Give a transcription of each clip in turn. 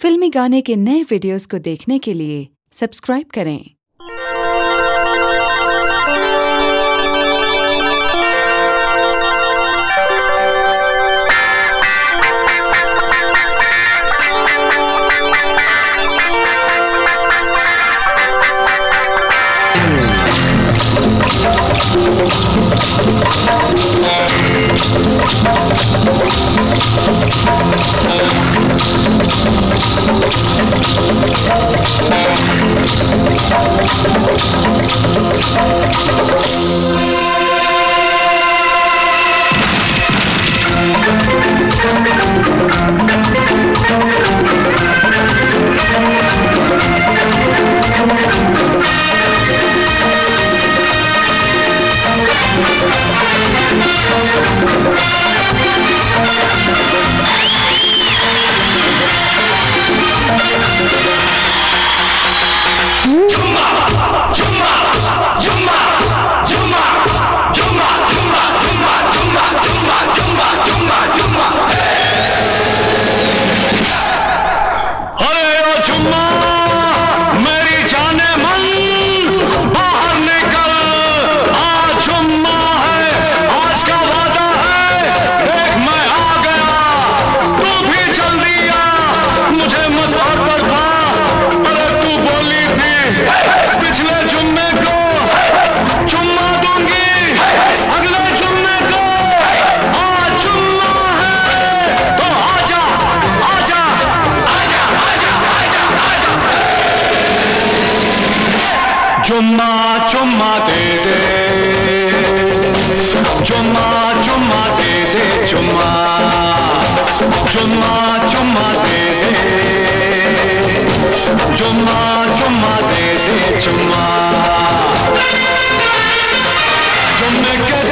फिल्मी गाने के नए वीडियोस को देखने के लिए सब्सक्राइब करें। Thank Thank you. चुमा चुमा दे दे चुमा चुमा चुमा दे दे। चुमा चुमा दे दे चुमा चुम्मे के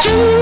Choo!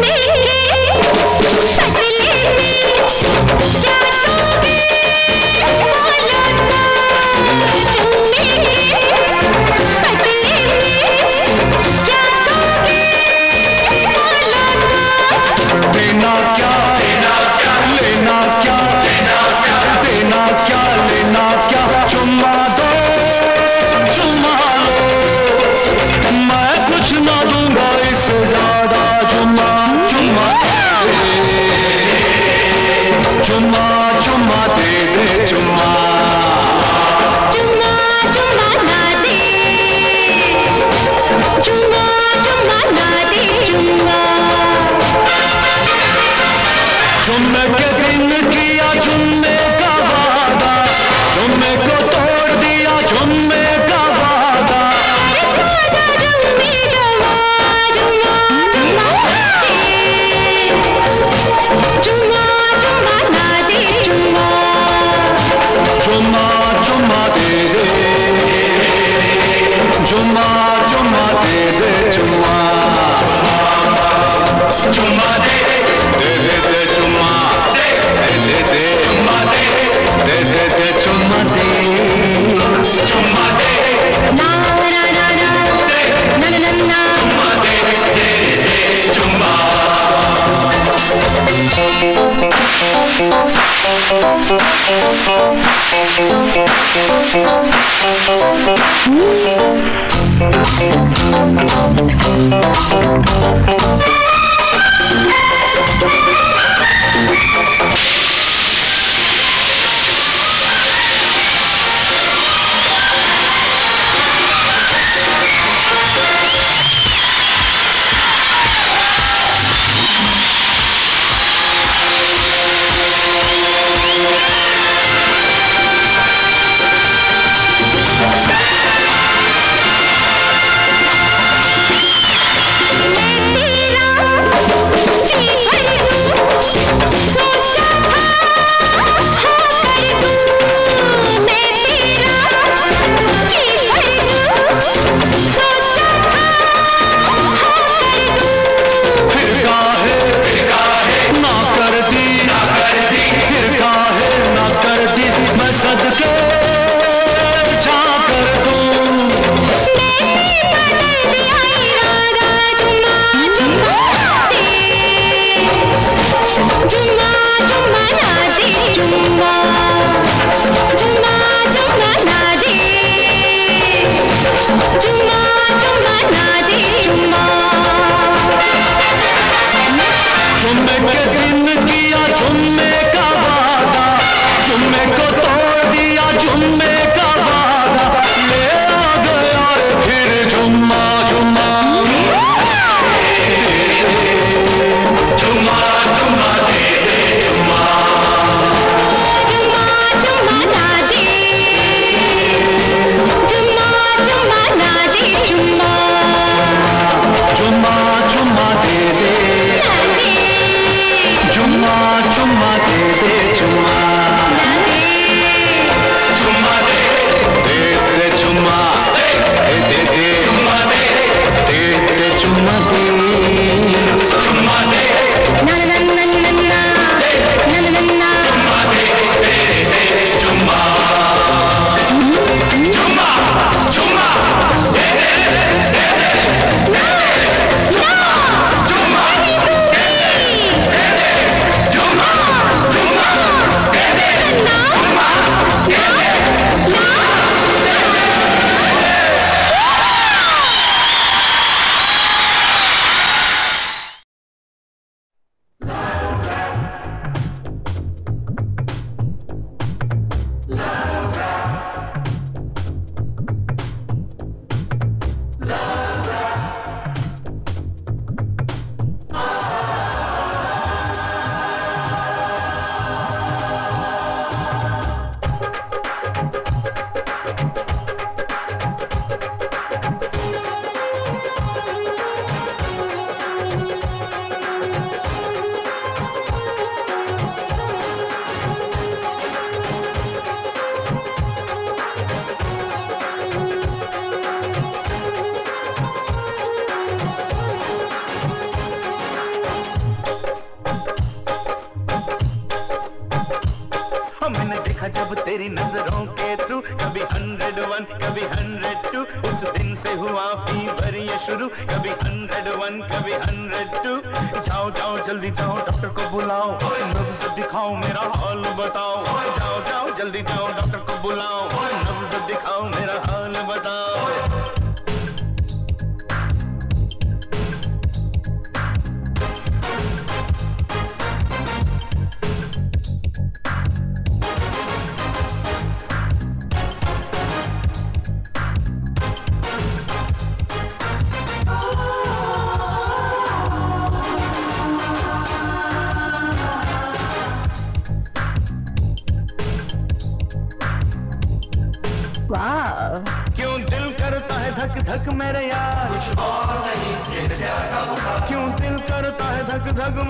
My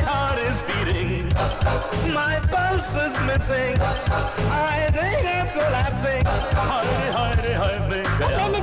heart is beating, my pulse is missing. I think I'm collapsing. Hurry, hurry, hurry,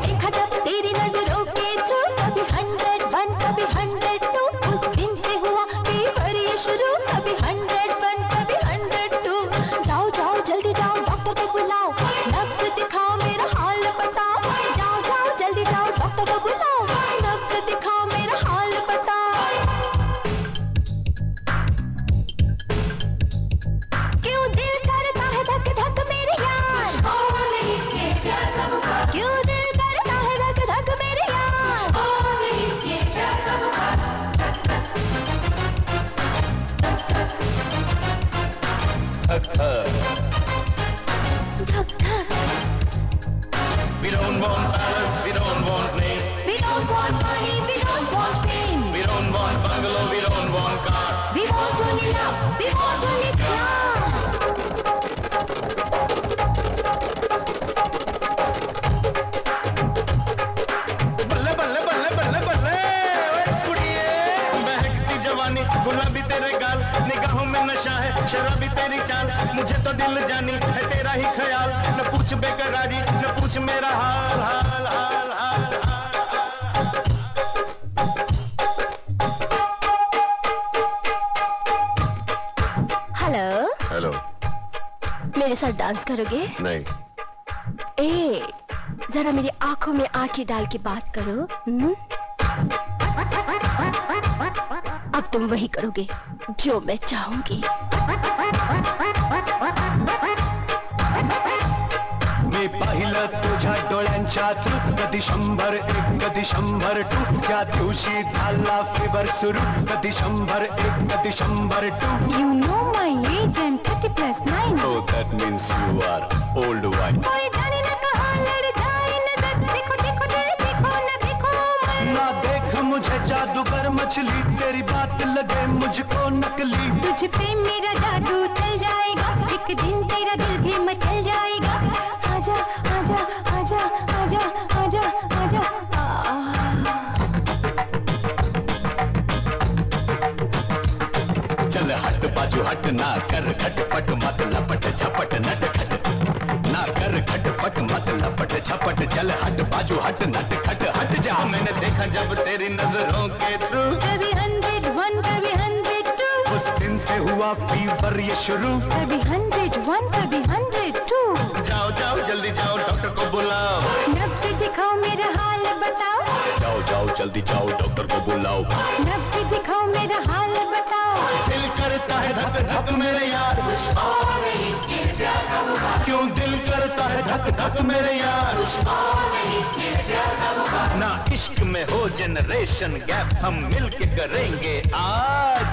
dance करोगे नहीं ए जरा मेरी आँखों में आँखें डाल के बात करो हम्म? अब तुम वही करोगे जो मैं चाहूँगी। मी पाहिलं तुझ्या डोळ्यांच्या थ्रू कधी शंभर एक कधी शंभर टू। त्या दिवशी झाला फिवर सुरू कधी शंभर एक कधी शंभर two. You know my age I am 30 plus 9 Oh, that means you are old white. कोई जाने न कहाँ लड़ जाए नज़र देखो देखो दिल देखो न देखो मन ना देख मुझे जादूगर मछली तेरी बात लगे मुझको नकली। तुझ पे मेरा जादू चल जाएगा। एक दिन तेरा दिल खटपट मत लपट झपट नट खट। ना कर खटपट मत लपट झपट चल हट बाजू हट नट खट। हट जा मैंने देखा जब तेरी नज़रों के थ्रू। कभी हंड्रेड वन कभी हंड्रेड टू। उस दिन से हुआ फीवर ये शुरू। कभी हंड्रेड वन कभी हंड्रेड टू। जाओ जाओ जल्दी जाओ डॉक्टर को बुलाओ। नब से दिखाओ मेरा हाल बताओ। जाओ जाओ जल्दी जाओ डॉक्टर को बुलाओ। नब से दिखाओ मेरा हाल करता है धक धक मेरे यार। क्यों दिल करता है धक धक मेरे यार? ना इश्क में हो जनरेशन गैप हम मिलके करेंगे आज।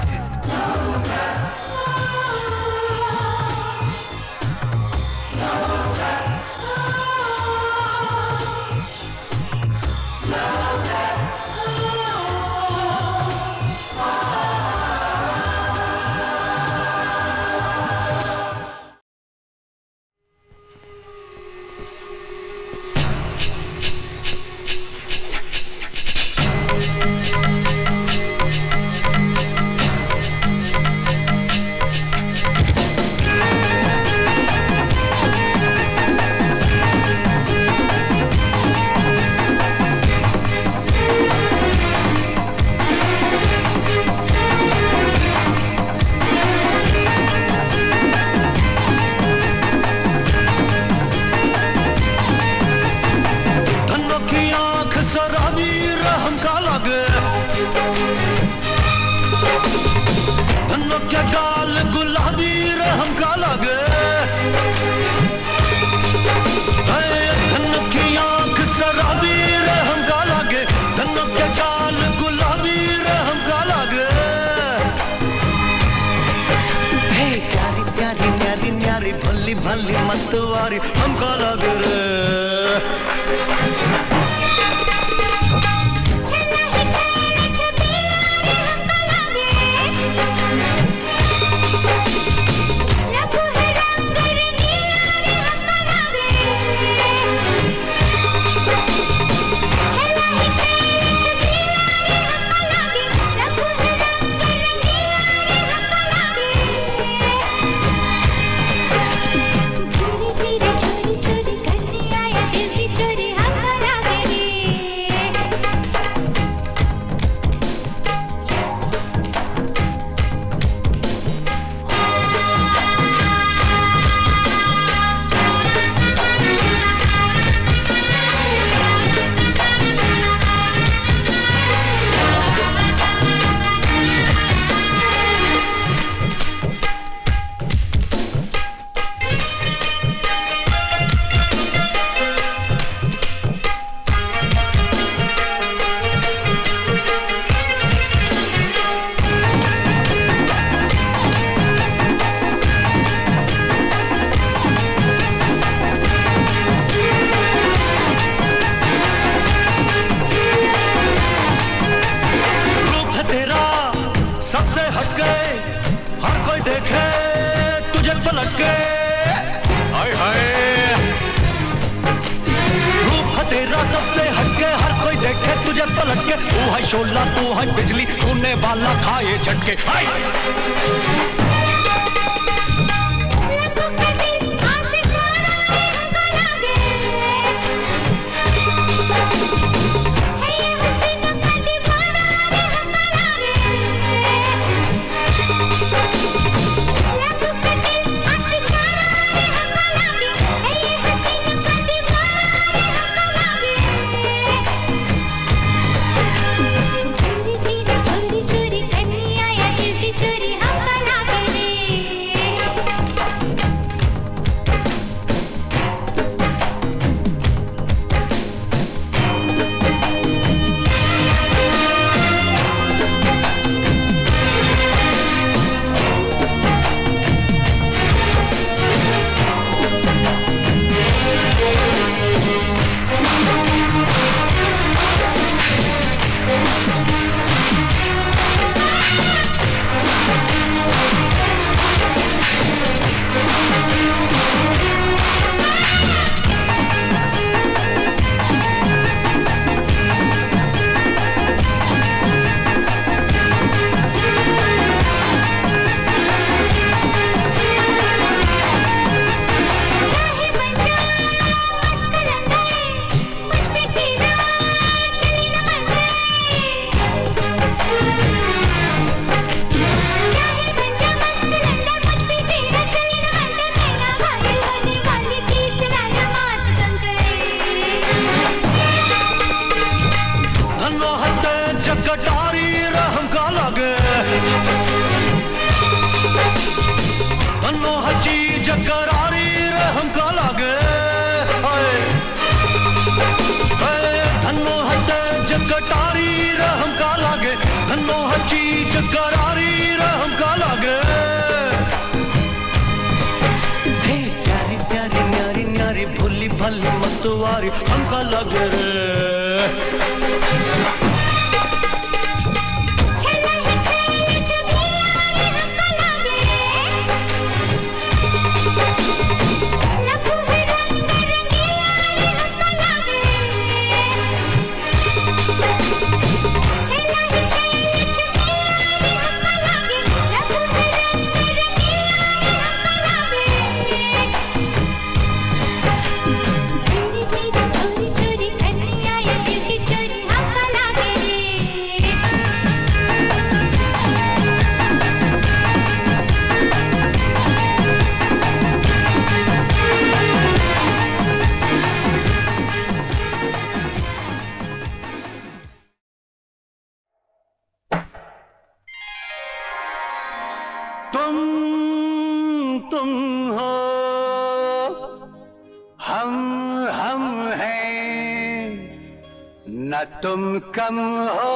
तुम कम हो,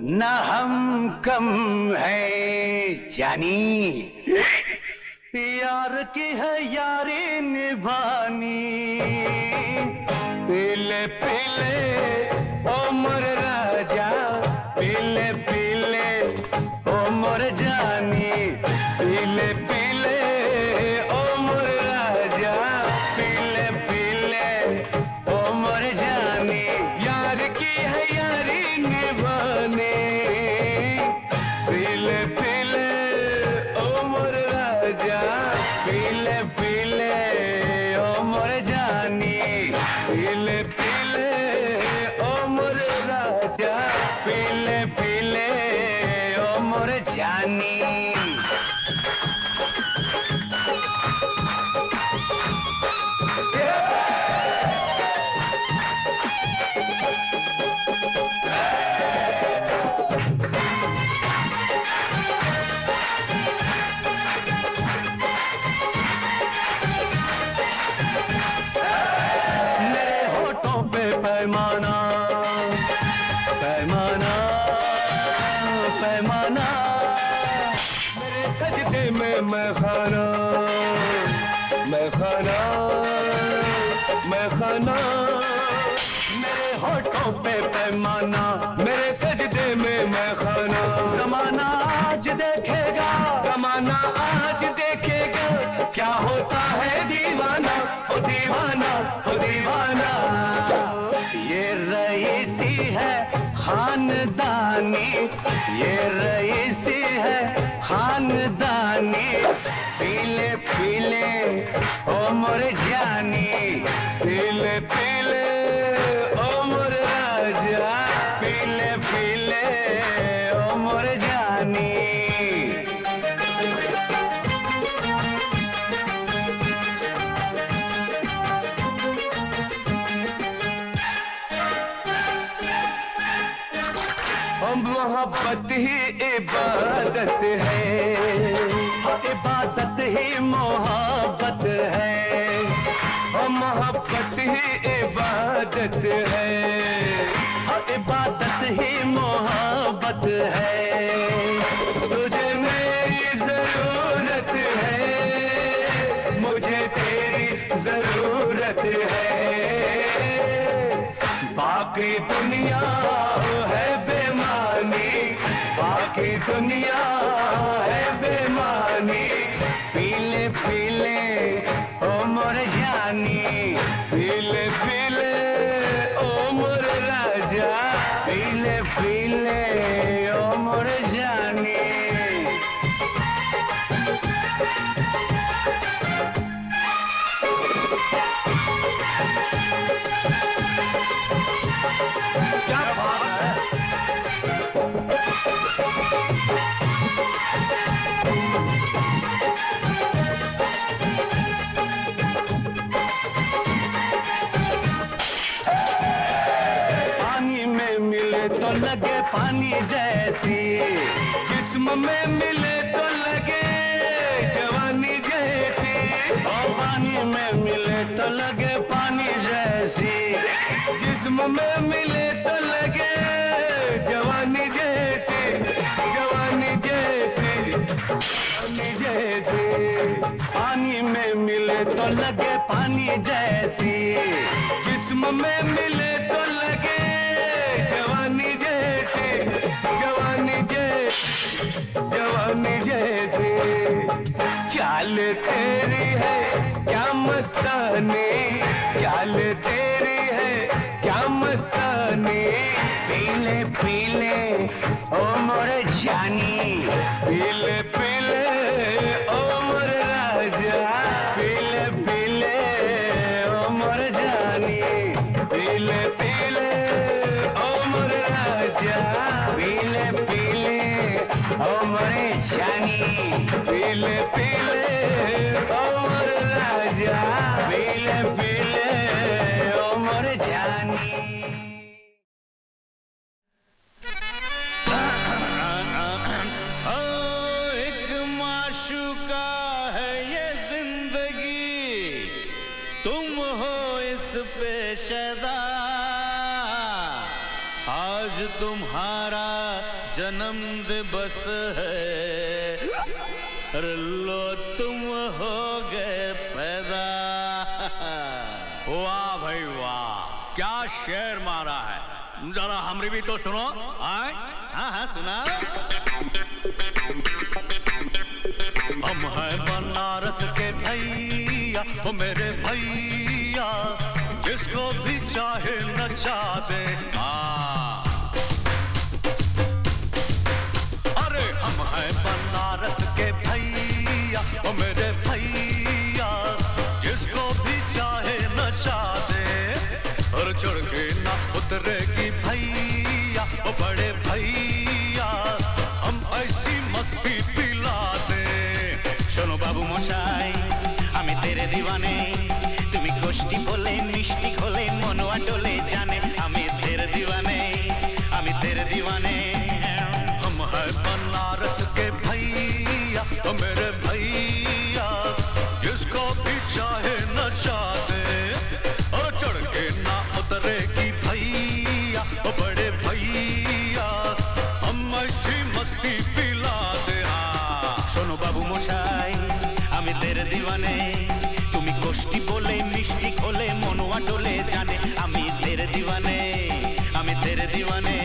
न हम कम है, जानी। प्यार की है यारी निभानी। पीले पीले में मैं खाना मैं खाना मैं खाना। मेरे होठों पे पैमाना, मेरे सजदे में मैं खाना। जमाना आज देखेगा, जमाना आज देखेगा। क्या होता है दीवाना, ओ दीवाना ओ दीवाना। ये रईसी है खानदानी, ये रईसी है खानदानी। पीले ओ मोर जानी पीले पीले ओ मोर राजा पीले पीले ओ मोर जानी। मोहब्बत ही इबादत है। इबादत ही मोहब्बत है। हम मोहब्बत ही इबादत है। इबादत ही मोहब्बत है। तुझे मेरी ज़रूरत है। मुझे तेरी ज़रूरत है। बाकी दुनिया है बेमानी। बाकी दुनिया पानी में मिले तो लगे पानी जैसी। जिस्म में मिले लगे पानी जैसी। जिस्म में मिले तो लगे जवानी जैसी जवानी जैसी जवानी जैसी। पानी में मिले तो लगे पानी जैसी। जिस्म में मिले तो लगे जवानी जैसी जवानी जैसी जवानी जैसी। चाल थे मस्तानी चाल तेरी है क्या मस्ताने। पीले पीले ओ मोर जानी। जन्म दिवस है। लो तुम हो गए पैदा। वाह भाई वाह क्या शेर मारा है। जरा हमरी भी तो सुनो। आए। हाँ हाँ सुना। हम है बनारस के भैया वो मेरे भैया जिसको भी चाहे नचा दे। हाँ। बनारस के भैया वो मेरे भैया जिसको भी चाहे नचा दे और चढ़ के ना उतरेगी भैया वो बड़े भैया हम ऐसी मस्ती पिला दे শোনো বাবু মশাই আমি তেরে দিওয়ানে তুমি গোষ্ঠী বলে মিষ্টি খোলে মনোয়া ডোলে জানে मेरे भैया जिसको भी चाहे नचा दे और चढ़ के ना उतरेगी भैया ओ बड़े भैया हम ऐसी मस्ती पिला दे हाँ শোনো বাবু মশাই আমি তেরে দিওয়ানে তুমি গোষ্ঠী বলে মিষ্টি খোলে মনোয়া ডোলে জানে আমি তেরে দিওয়ানে আমি তেরে Diwane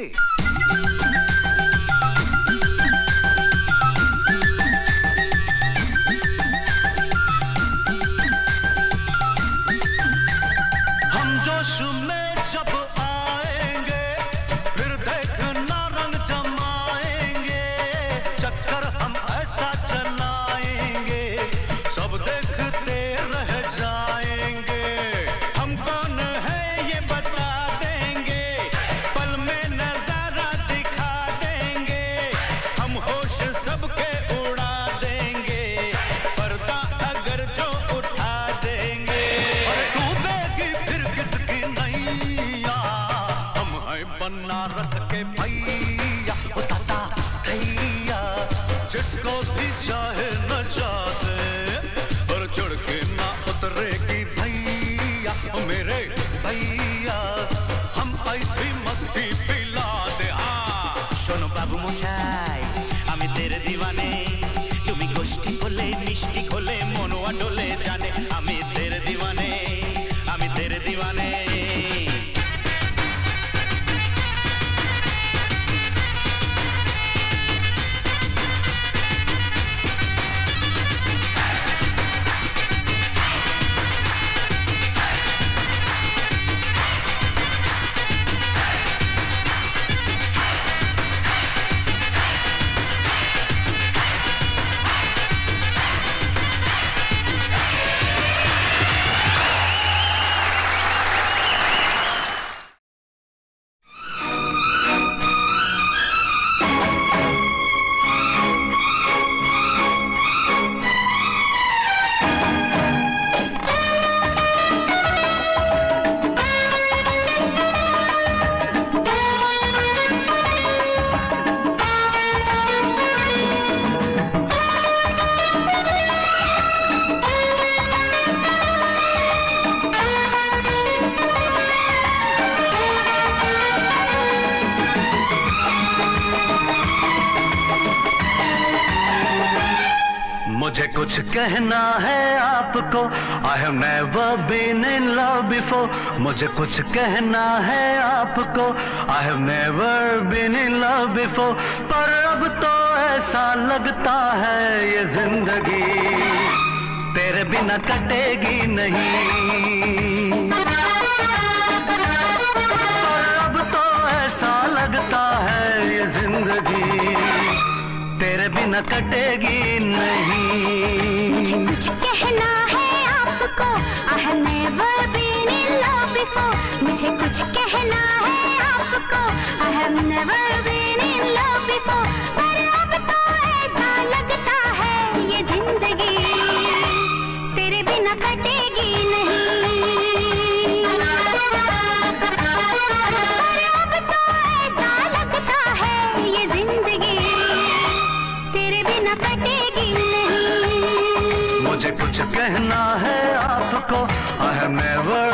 Harry. Have never been in love before मुझे कुछ कहना है आपको। I have never been in love before पर अब तो ऐसा लगता है ये ज़िंदगी तेरे बिना कटेगी नहीं। पर अब तो ऐसा लगता है ये ज़िंदगी तेरे बिना कटेगी नहीं। मुझे कुछ कहना है मुझे कुछ कहना है आपको। तो लगता है ये ज़िंदगी तेरे कटेगी नहीं। तो लगता है ये ज़िंदगी तेरे कटेगी नहीं। मुझे कुछ कहना है आपको आई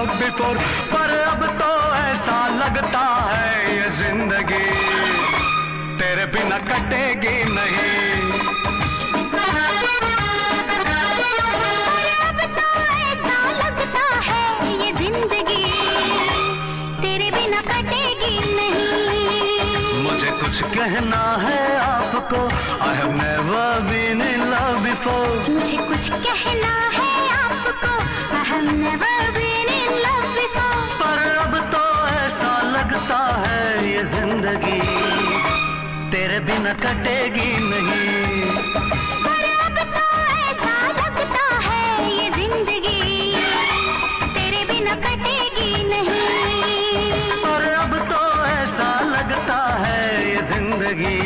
out before, पर अब तो ऐसा लगता है ये ज़िंदगी तेरे बिना कटेगी नहीं। कुछ कहना है आपको I have never been in love before मुझे कुछ कहना है आपको आई हैव नेवर रास्ता है ये ज़िंदगी। तेरे बिना कटेगी नहीं। लगता है ये ज़िंदगी। तेरे बिना कटेगी नहीं। अब तो ऐसा लगता है ये ज़िंदगी।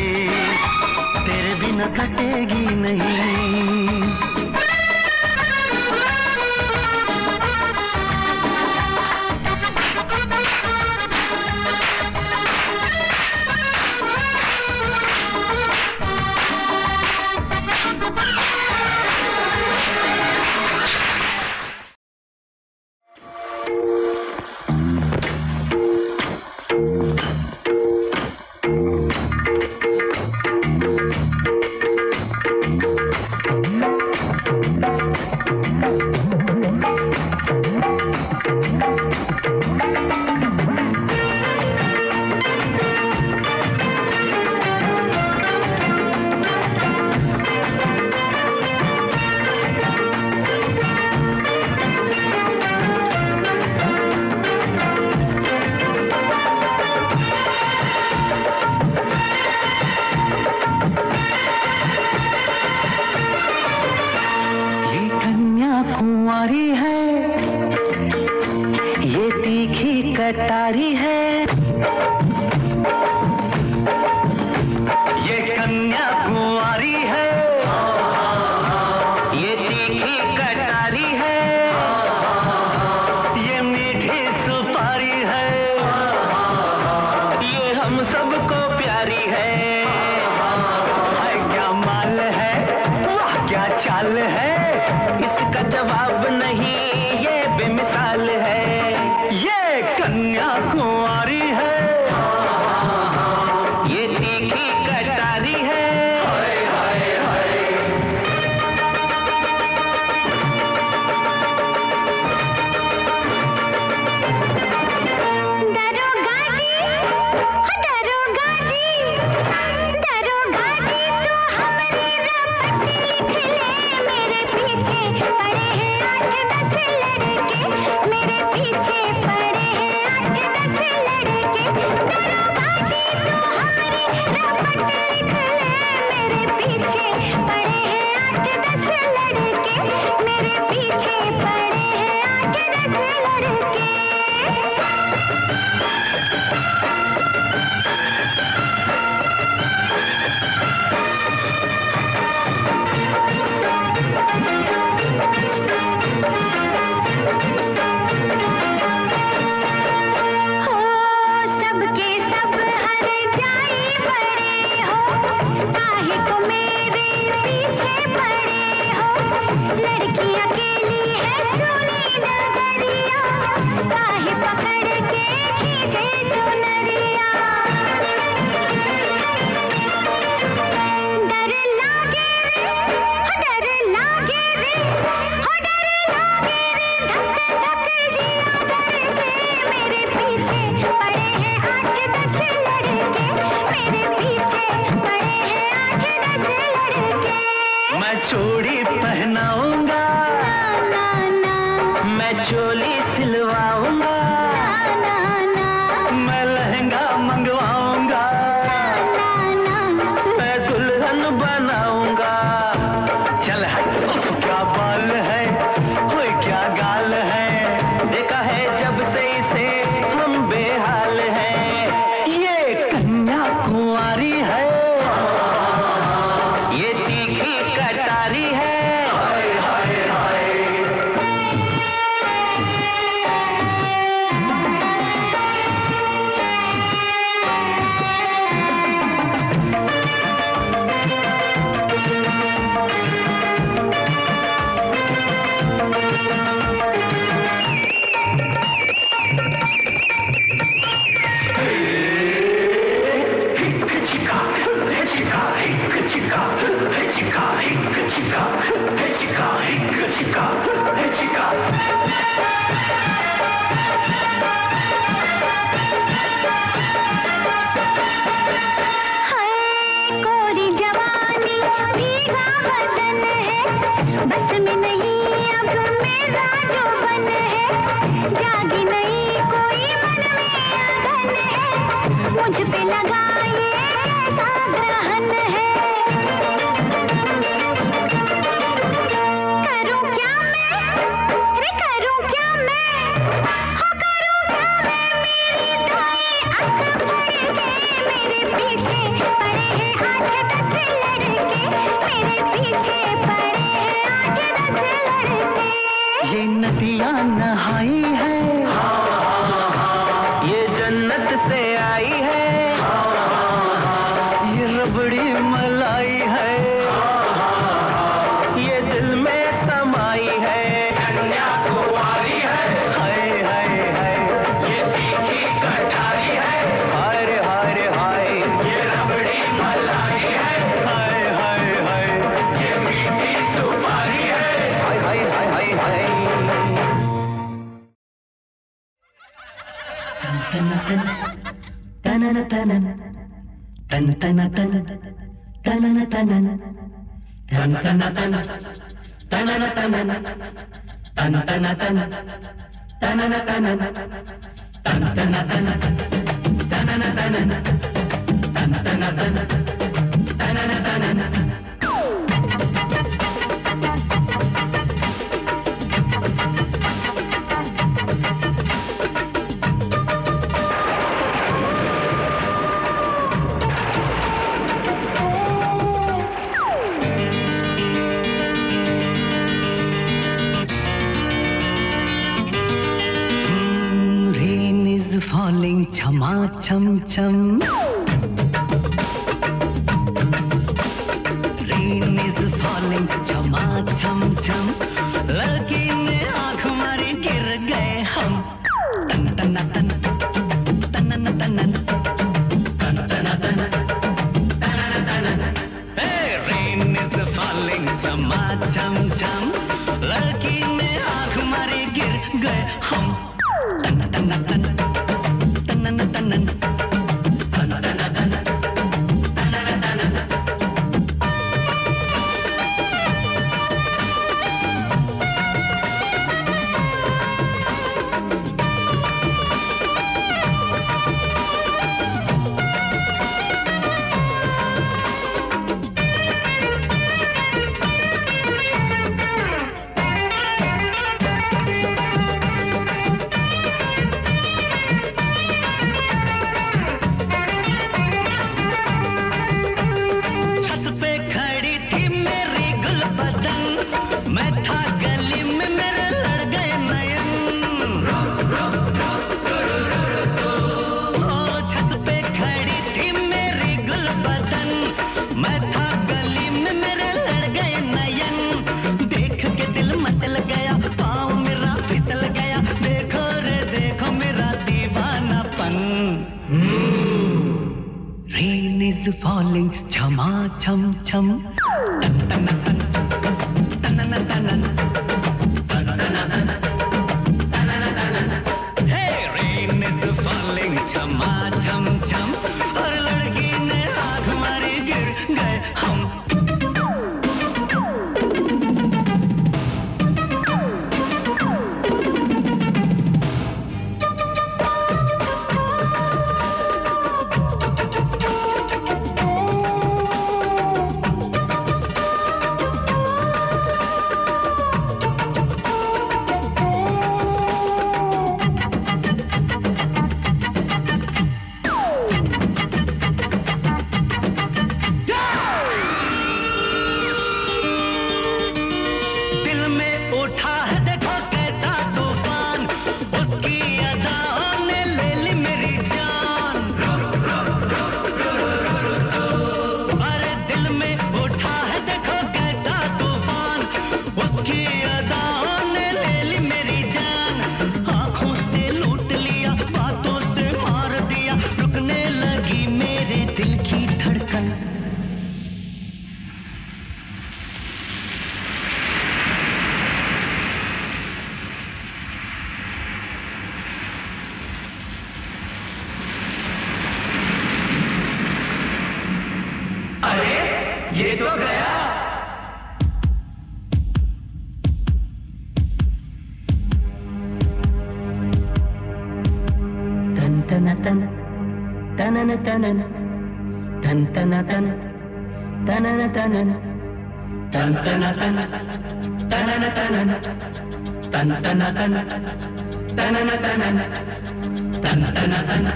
तेरे बिना कटेगी नहीं। है? इसका जवाब नहीं tan tan tan tan tan tan tan tan tanana tanana tanana tanana tanana tanana tanana tanana tanana tanana छमा छम छम। తనన తనన తనన తనన తనన తనన తనన తనన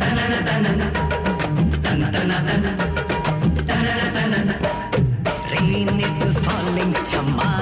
తనన తనన తనన తనన తనన Rain is falling, chamar.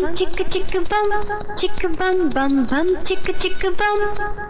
bum, chicka chicka bum, chicka bum bum bum, chicka chicka bum.